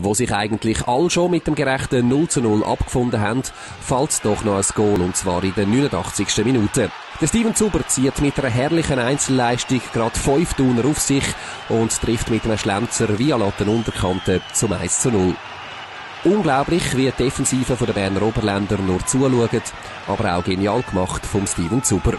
Wo sich eigentlich alle schon mit dem gerechten 0 zu 0 abgefunden haben, fällt doch noch ein Goal, und zwar in der 89. Minute. Der Steven Zuber zieht mit einer herrlichen Einzelleistung gerade fünf Tuner auf sich und trifft mit einem Schlenzer via Lattenunterkante zum 1 zu 0. Unglaublich, wie die Defensive der Berner Oberländer nur zuschaut, aber auch genial gemacht vom Steven Zuber.